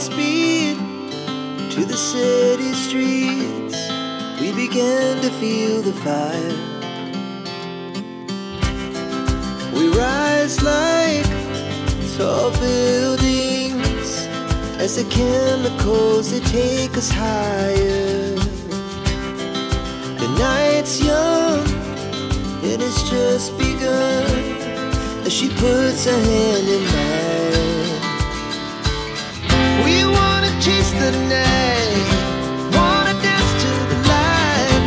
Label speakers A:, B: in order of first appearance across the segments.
A: speed to the city streets. We began to feel the fire. We rise like tall buildings as the chemicals they take us higher. The night's young, it has just begun as she puts her hand in mine. Chase the night, wanna dance to the light,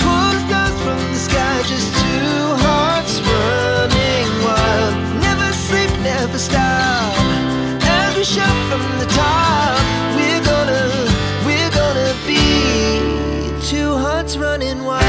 A: pull the stars from the sky, just two hearts running wild. Never sleep, never stop. As we from the top, we're gonna, we're gonna be two hearts running wild.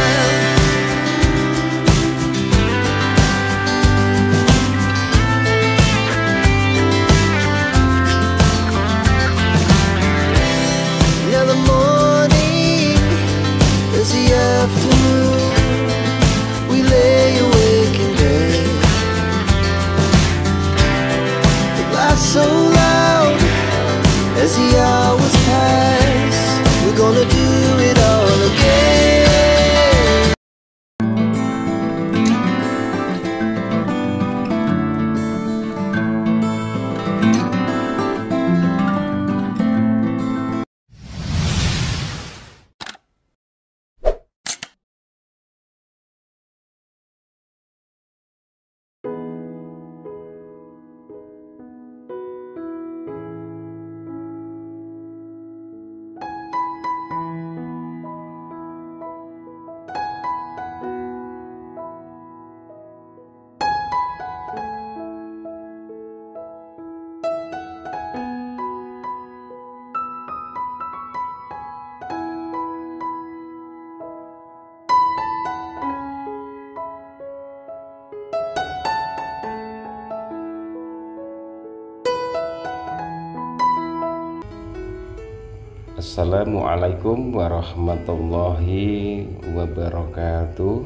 B: Assalamualaikum warahmatullahi wabarakatuh.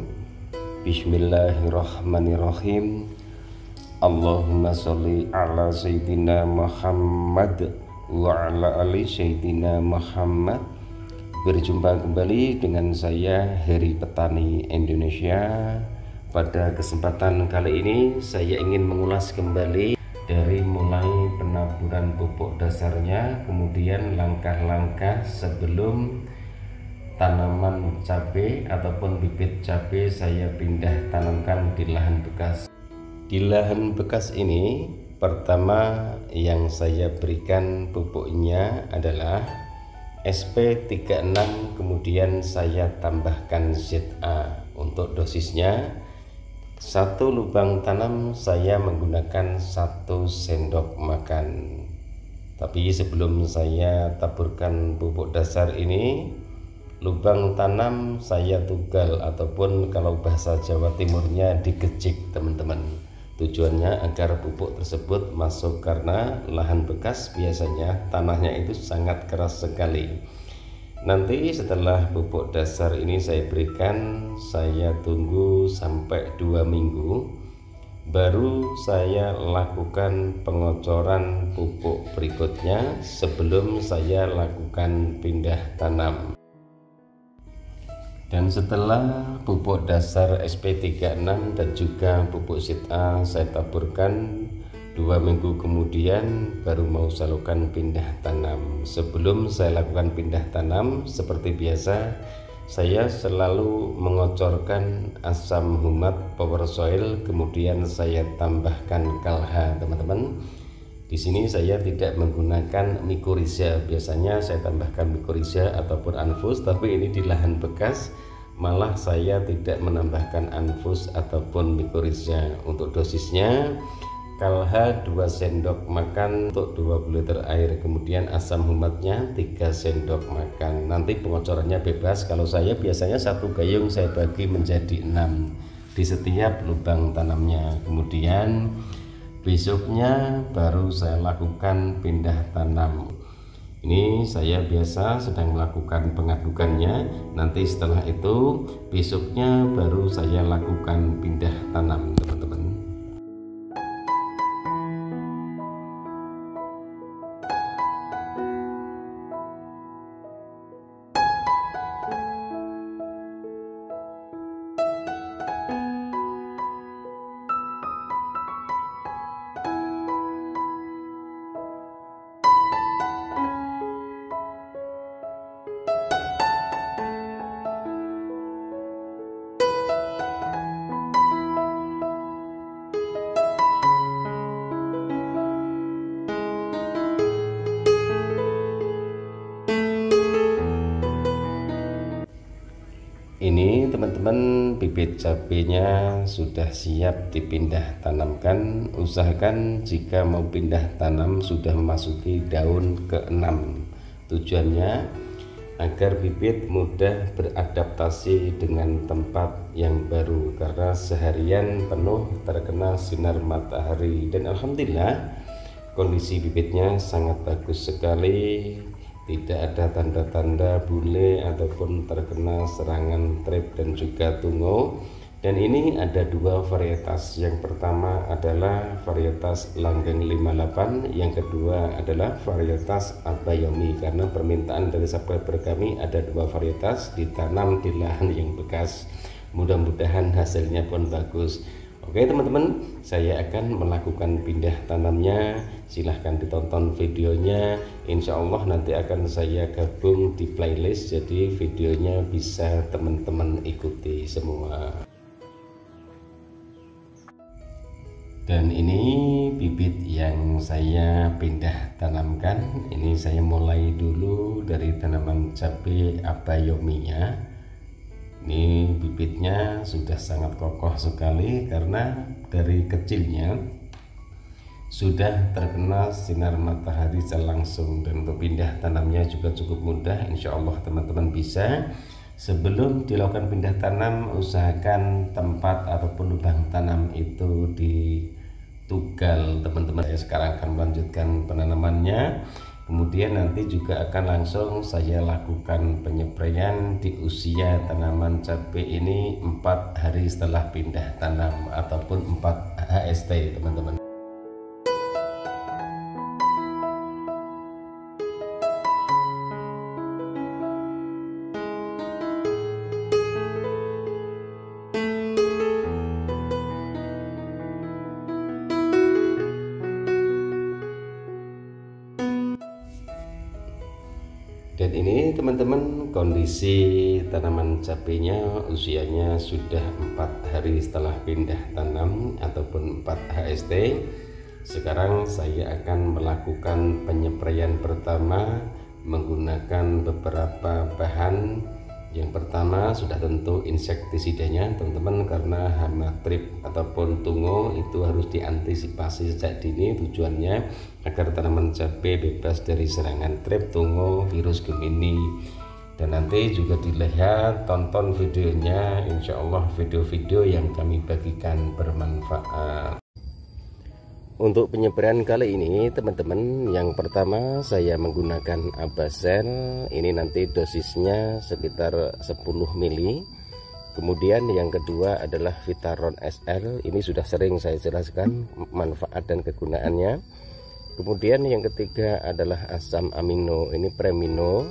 B: Bismillahirrahmanirrahim. Allahumma sholli ala Sayyidina Muhammad Wa ala ali Sayyidina Muhammad. Berjumpa kembali dengan saya Heri Petani Indonesia. Pada kesempatan kali ini saya ingin mengulas kembali dari mulai penaburan pupuk dasarnya kemudian langkah-langkah sebelum tanaman cabai ataupun bibit cabai saya pindah tanamkan di lahan bekas. Di lahan bekas ini pertama yang saya berikan pupuknya adalah SP36 kemudian saya tambahkan ZA untuk dosisnya satu lubang tanam saya menggunakan satu sendok makan. Tapi sebelum saya taburkan pupuk dasar ini lubang tanam saya tugal ataupun kalau bahasa Jawa Timurnya digejik teman-teman. Tujuannya agar pupuk tersebut masuk karena lahan bekas biasanya tanahnya itu sangat keras sekali Nanti setelah pupuk dasar ini saya berikan, saya tunggu sampai dua minggu, baru saya lakukan pengocoran pupuk berikutnya sebelum saya lakukan pindah tanam. Dan setelah pupuk dasar SP36 dan juga pupuk SITA saya taburkan dua minggu kemudian baru mau saya lakukan pindah tanam. Sebelum saya lakukan pindah tanam seperti biasa saya selalu mengocorkan asam humat power soil kemudian saya tambahkan kalha teman-teman. Di sini saya tidak menggunakan mikoriza biasanya saya tambahkan mikoriza ataupun anfus tapi ini di lahan bekas. Malah saya tidak menambahkan anfus ataupun mikoriza untuk dosisnya kalha 2 sendok makan untuk 20 liter air. Kemudian asam humatnya 3 sendok makan. Nanti pengocorannya bebas. Kalau saya biasanya satu gayung saya bagi menjadi 6 di setiap lubang tanamnya. Kemudian besoknya baru saya lakukan pindah tanam. Ini saya biasa sedang melakukan pengadukannya. Nanti setelah itu besoknya baru saya lakukan pindah tanam teman-teman bibit cabenya sudah siap dipindah tanamkan. Usahakan jika mau pindah tanam sudah memasuki daun ke-6 tujuannya agar bibit mudah beradaptasi dengan tempat yang baru karena seharian penuh terkena sinar matahari. Dan Alhamdulillah kondisi bibitnya sangat bagus sekali tidak ada tanda-tanda bule ataupun terkena serangan trip dan juga tungo. Dan ini ada dua varietas. Yang pertama adalah varietas langgeng 58 yang kedua adalah varietas abayomi. Karena permintaan dari subscriber kami ada dua varietas ditanam di lahan yang bekas. Mudah-mudahan hasilnya pun bagus Oke teman-teman, saya akan melakukan pindah tanamnya. Silahkan ditonton videonya. Insya Allah nanti akan saya gabung di playlist, jadi videonya bisa teman-teman ikuti semua. Dan ini bibit yang saya pindah tanamkan. Ini saya mulai dulu dari tanaman cabai abayominya ini bibitnya sudah sangat kokoh sekali karena dari kecilnya sudah terkena sinar matahari secara langsung dan untuk pindah tanamnya juga cukup mudah. Insya Allah teman-teman bisa. Sebelum dilakukan pindah tanam usahakan tempat ataupun lubang tanam itu di tugal teman-teman. Saya sekarang akan melanjutkan penanamannya kemudian nanti juga akan langsung saya lakukan penyepraian di usia tanaman cabai ini empat hari setelah pindah tanam ataupun 4 HST teman-teman dan ini teman-teman kondisi tanaman cabenya usianya sudah empat hari setelah pindah tanam ataupun 4 HST sekarang saya akan melakukan penyepraian pertama menggunakan beberapa bahan yang pertama sudah tentu insektisidanya teman-teman karena hama trip ataupun tungo itu harus diantisipasi sejak dini tujuannya agar tanaman cabai bebas dari serangan trip tungo virus gemini. Dan nanti juga dilihat tonton videonya insya Allah video-video yang kami bagikan bermanfaat untuk penyebaran kali ini teman-teman yang pertama saya menggunakan abasel ini nanti dosisnya sekitar 10 mili. Kemudian yang kedua adalah Vitaron SL ini sudah sering saya jelaskan manfaat dan kegunaannya. Kemudian yang ketiga adalah asam amino. Ini premino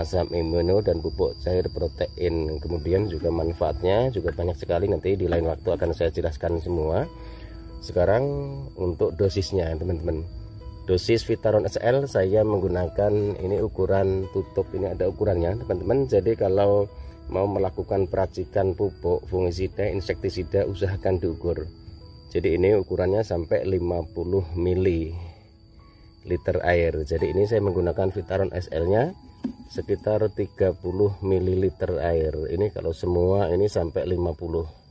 B: asam amino dan pupuk cair protein. Kemudian juga manfaatnya juga banyak sekali. Nanti di lain waktu akan saya jelaskan semua sekarang untuk dosisnya teman-teman. Dosis Vitaron SL saya menggunakan ini ukuran tutup ini ada ukurannya teman-teman. Jadi kalau mau melakukan peracikan pupuk fungisida insektisida usahakan diukur. Jadi ini ukurannya sampai 50 mili liter air. Jadi ini saya menggunakan Vitaron SL nya sekitar 30 ml air. Ini kalau semua ini sampai 50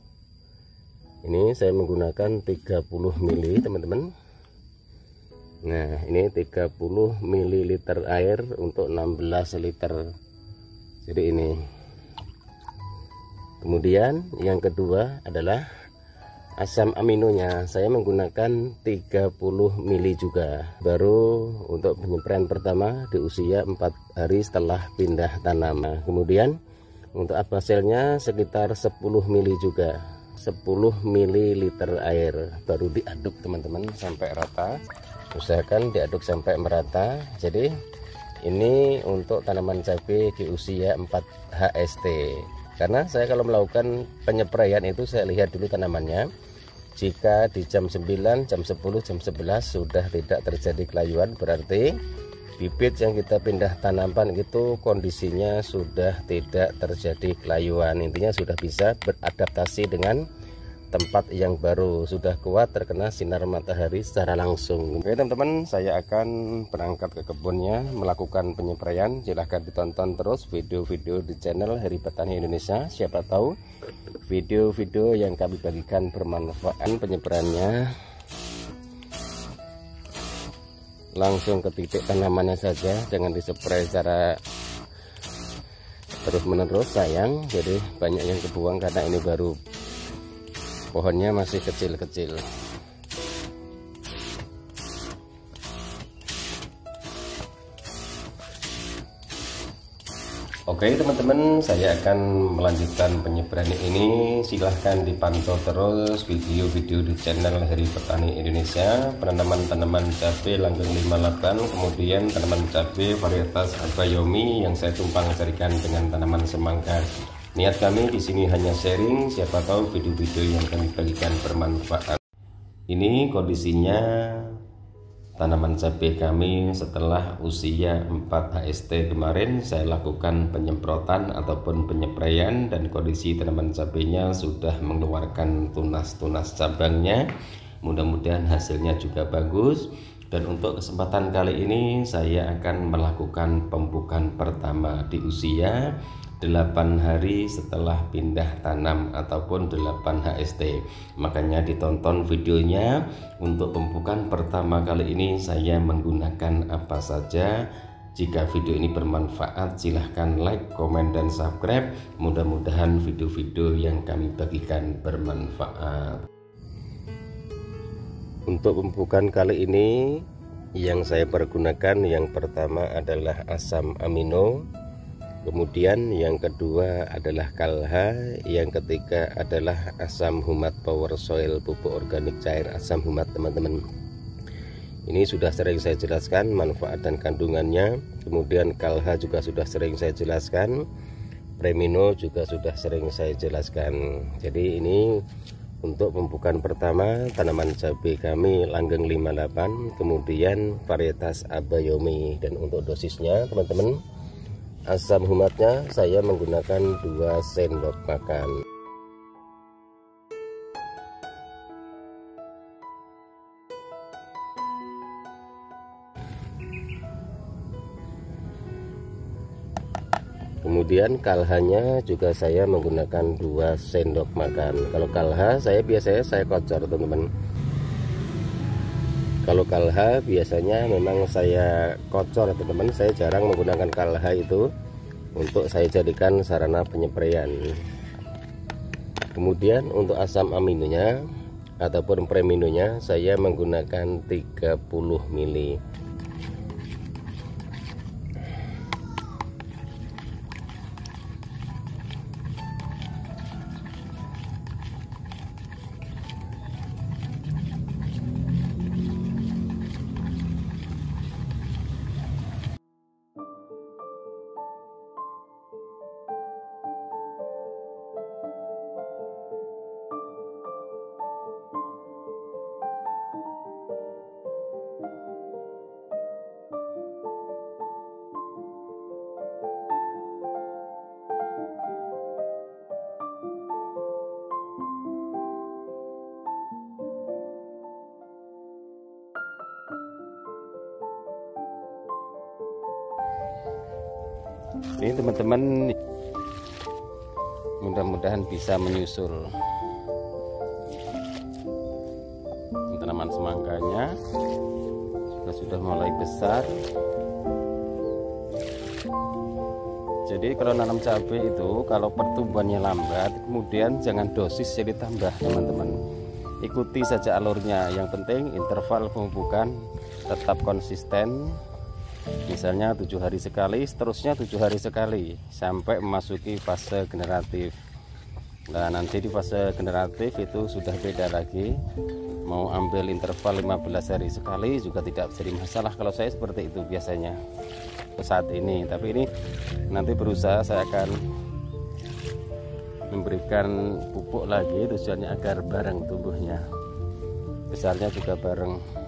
B: ini saya menggunakan 30 mili teman-teman. Nah ini 30 ml air untuk 16 liter. Jadi ini. Kemudian yang kedua adalah asam aminonya. Saya menggunakan 30 mili juga. Baru untuk penyempraian pertama di usia 4 hari setelah pindah tanam. Nah, kemudian untuk abaselnya sekitar 10 mili juga 10 ml air baru diaduk teman-teman sampai rata. Usahakan diaduk sampai merata. Jadi ini untuk tanaman cabai di usia 4 HST karena saya kalau melakukan penyepraian itu saya lihat dulu tanamannya. Jika di jam 9 jam 10 jam 11 sudah tidak terjadi kelayuan berarti bibit yang kita pindah tanaman itu kondisinya sudah tidak terjadi kelayuan. Intinya sudah bisa beradaptasi dengan tempat yang baru. Sudah kuat terkena sinar matahari secara langsung. Oke teman-teman saya akan berangkat ke kebunnya melakukan penyepraian silahkan ditonton terus video-video di channel Hari Petani Indonesia. Siapa tahu video-video yang kami bagikan bermanfaat. Penyepraiannya langsung ke titik tanamannya saja. Jangan dispray secara terus menerus sayang. Jadi banyak yang kebuang karena ini baru pohonnya masih kecil-kecil Oke teman-teman saya akan melanjutkan penyebaran ini. Silahkan dipantau terus video-video di channel Hari Petani Indonesia. Penanaman tanaman cabai langgeng 58 kemudian tanaman cabai varietas Abayomi yang saya tumpang carikan dengan tanaman semangka. Niat kami di sini hanya sharing siapa tahu video-video yang kami bagikan bermanfaat. Ini kondisinya tanaman cabai kami setelah usia 4 HST kemarin saya lakukan penyemprotan ataupun penyepraian dan kondisi tanaman cabainya sudah mengeluarkan tunas-tunas cabangnya. Mudah-mudahan hasilnya juga bagus. Dan untuk kesempatan kali ini saya akan melakukan pembukaan pertama di usia 8 hari setelah pindah tanam ataupun 8 HST makanya ditonton videonya. Untuk pembukaan pertama kali ini saya menggunakan apa saja. Jika video ini bermanfaat silahkan like, komen, dan subscribe. Mudah-mudahan video-video yang kami bagikan bermanfaat. Untuk pembukaan kali ini yang saya pergunakan yang pertama adalah asam amino kemudian yang kedua adalah kalha yang ketiga adalah asam humat power soil pupuk organik cair asam humat teman-teman. Ini sudah sering saya jelaskan manfaat dan kandungannya. Kemudian kalha juga sudah sering saya jelaskan. Premino juga sudah sering saya jelaskan. Jadi ini untuk pembukaan pertama tanaman cabai kami langgeng 58 kemudian varietas abayomi. Dan untuk dosisnya teman-teman asam humatnya saya menggunakan 2 sendok makan. Kemudian kalhanya juga saya menggunakan 2 sendok makan. Kalau kalha saya biasanya saya kocor teman-teman kalau kalha biasanya memang saya kocor teman-teman. Saya jarang menggunakan kalha itu untuk saya jadikan sarana penyepraian kemudian untuk asam aminonya ataupun preminonya saya menggunakan 30 mili ini teman-teman mudah-mudahan bisa menyusul tanaman semangkanya. Sudah mulai besar. Jadi kalau nanam cabai itu kalau pertumbuhannya lambat kemudian jangan dosis jadi tambah teman-teman. Ikuti saja alurnya. Yang penting interval pemupukan tetap konsisten misalnya tujuh hari sekali seterusnya tujuh hari sekali sampai memasuki fase generatif. Nah nanti di fase generatif itu sudah beda lagi. Mau ambil interval 15 hari sekali juga tidak jadi masalah kalau saya seperti itu biasanya saat ini. Tapi ini nanti berusaha saya akan memberikan pupuk lagi tujuannya agar bareng tumbuhnya. Besarnya juga bareng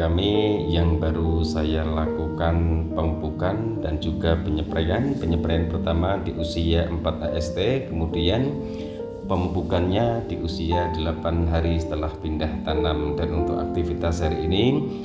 B: kami yang baru saya lakukan pemupukan dan juga penyepreian penyepreian pertama di usia 4 AST kemudian pemupukannya di usia 8 hari setelah pindah tanam. Dan untuk aktivitas hari ini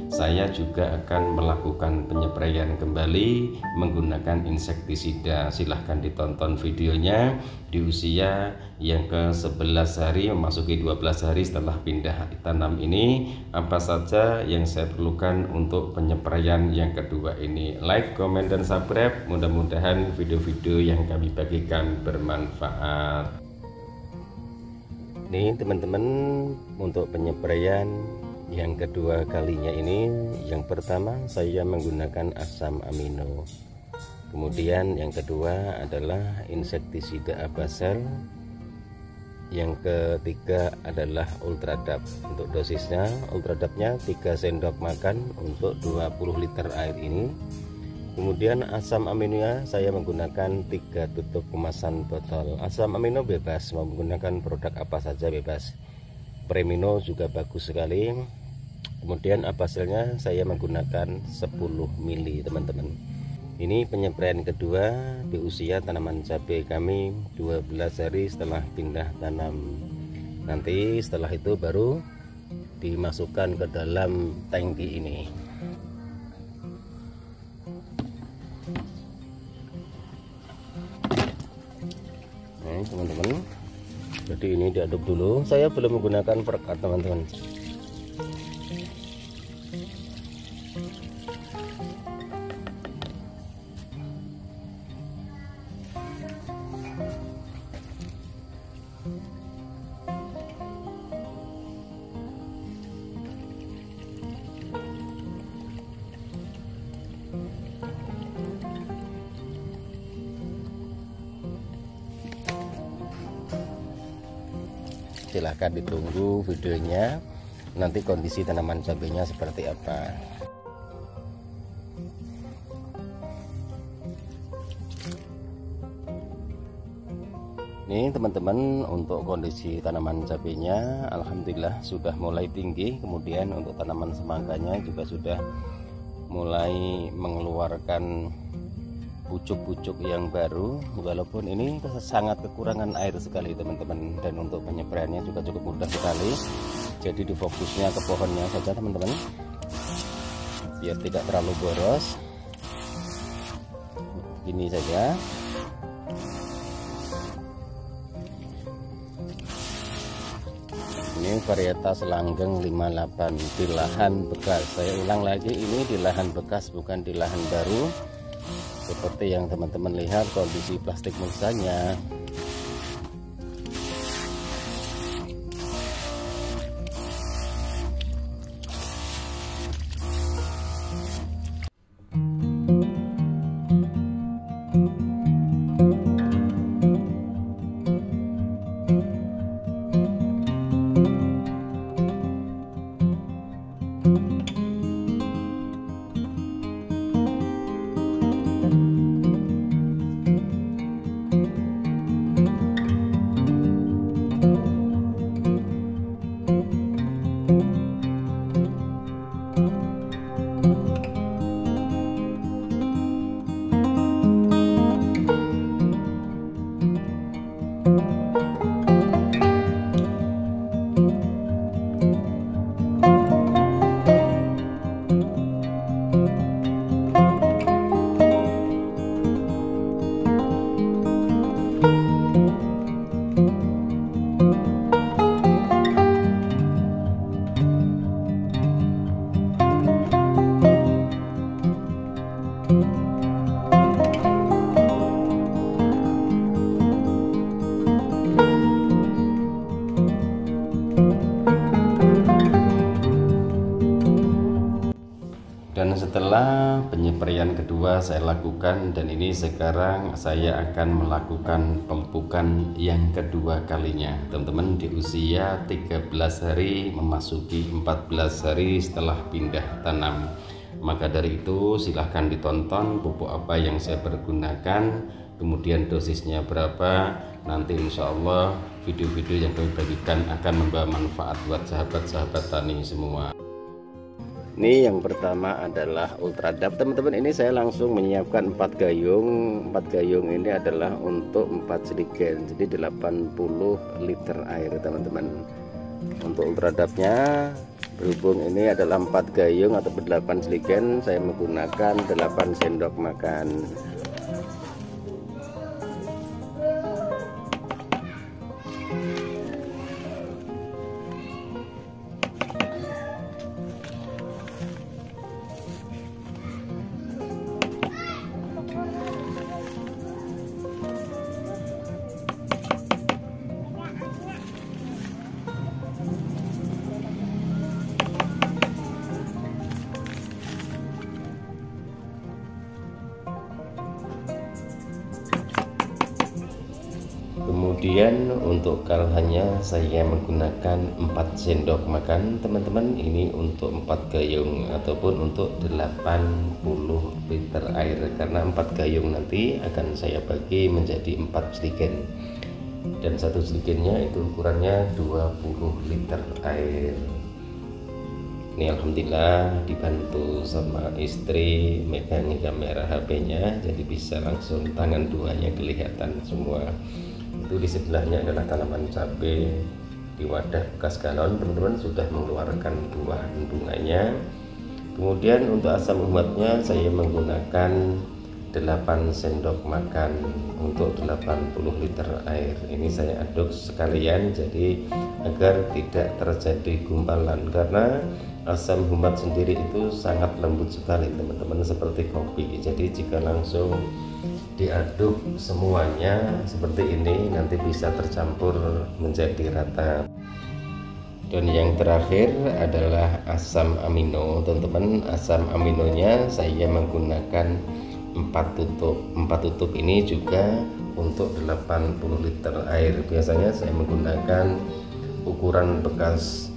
B: saya juga akan melakukan penyepreian kembali menggunakan insektisida. Silahkan ditonton videonya di usia yang ke 11 hari memasuki 12 hari setelah pindah tanam ini. Apa saja yang saya perlukan untuk penyepreian yang kedua ini? Like, comment, dan subscribe. Mudah-mudahan video-video yang kami bagikan bermanfaat ini teman-teman untuk penyepreian yang kedua kalinya ini yang pertama saya menggunakan asam amino. Kemudian yang kedua adalah insektisida abasel yang ketiga adalah ultradap. Untuk dosisnya ultradapnya 3 sendok makan untuk 20 liter air ini kemudian asam aminonya saya menggunakan tiga tutup kemasan botol. Asam amino bebas mau menggunakan produk apa saja bebas. Premino juga bagus sekali. Kemudian hasilnya saya menggunakan 10 mili teman-teman. Ini penyepreian kedua di usia tanaman cabai kami 12 hari setelah pindah tanam. Nanti setelah itu baru dimasukkan ke dalam tangki ini teman-teman. Jadi ini diaduk dulu. Saya belum menggunakan perekat teman-teman silahkan ditunggu videonya. Nanti kondisi tanaman cabenya seperti apa. Ini teman-teman untuk kondisi tanaman cabenya Alhamdulillah sudah mulai tinggi. Kemudian untuk tanaman semangkanya juga sudah mulai mengeluarkan pucuk-pucuk yang baru walaupun ini sangat kekurangan air sekali teman-teman. Dan untuk penyeberannya juga cukup mudah sekali. Jadi difokusnya ke pohonnya saja teman-teman. Biar tidak terlalu boros. Ini saja. Ini varietas langgeng 58 di lahan bekas. Saya ulang lagi ini di lahan bekas bukan di lahan baru seperti yang teman-teman lihat kondisi plastik mulsanya setelah penyeperian kedua saya lakukan dan ini sekarang saya akan melakukan pemupukan yang kedua kalinya. Teman-teman di usia 13 hari memasuki 14 hari setelah pindah tanam. Maka dari itu silahkan ditonton pupuk apa yang saya pergunakan kemudian dosisnya berapa. Nanti insya Allah video-video yang kami bagikan akan membawa manfaat buat sahabat-sahabat tani semua ini yang pertama adalah ultradap teman-teman ini saya langsung menyiapkan 4 gayung. 4 gayung ini adalah untuk 4 sediken jadi 80 liter air teman-teman. Untuk ultradapnya berhubung ini adalah 4 gayung atau 8 sediken saya menggunakan 8 sendok makan saya menggunakan 4 sendok makan teman-teman. Ini untuk 4 gayung ataupun untuk 80 liter air. Karena 4 gayung nanti akan saya bagi menjadi 4 sedikit dan satu sedikitnya itu ukurannya 20 liter air. Ini Alhamdulillah dibantu sama istri megang kamera HP-nya jadi bisa langsung tangan duanya kelihatan semua itu di sebelahnya adalah tanaman cabai di wadah bekas galon. Teman-teman sudah mengeluarkan buah bunganya. Kemudian untuk asam umatnya saya menggunakan 8 sendok makan untuk 80 liter air. Ini saya aduk sekalian jadi agar tidak terjadi gumpalan. Karena asam humat sendiri itu sangat lembut sekali teman-teman seperti kopi. Jadi jika langsung diaduk semuanya seperti ini nanti bisa tercampur menjadi rata. Dan yang terakhir adalah asam amino. Teman-teman asam aminonya saya menggunakan 4 tutup. 4 tutup ini juga untuk 80 liter air. Biasanya saya menggunakan ukuran bekas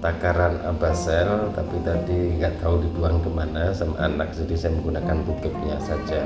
B: takaran abasel tapi tadi nggak tahu dibuang ke mana sama anak jadi saya menggunakan tutupnya saja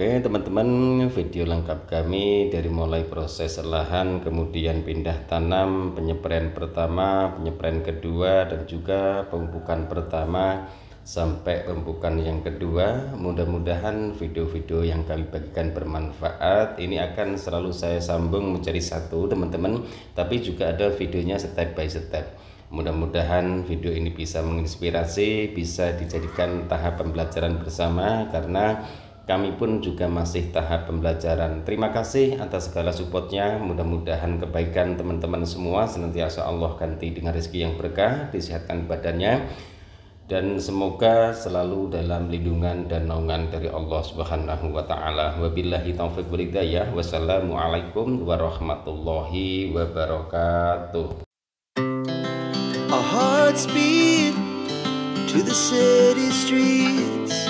B: Oke teman-teman video lengkap kami dari mulai proses lahan kemudian pindah tanam penyepren pertama penyepren kedua dan juga pemupukan pertama sampai pemupukan yang kedua. Mudah-mudahan video-video yang kami bagikan bermanfaat. Ini akan selalu saya sambung menjadi satu teman-teman tapi juga ada videonya step by step. Mudah-mudahan video ini bisa menginspirasi bisa dijadikan tahap pembelajaran bersama karena kami pun juga masih tahap pembelajaran. Terima kasih atas segala supportnya. Mudah-mudahan kebaikan teman-teman semua senantiasa Allah ganti dengan rezeki yang berkah, disehatkan badannya, dan semoga selalu dalam lindungan dan naungan dari Allah Subhanahu wa taala. Wabillahi taufiq wal hidayah. Wassalamualaikum warahmatullahi wabarakatuh.
A: Our hearts beat to the city streets.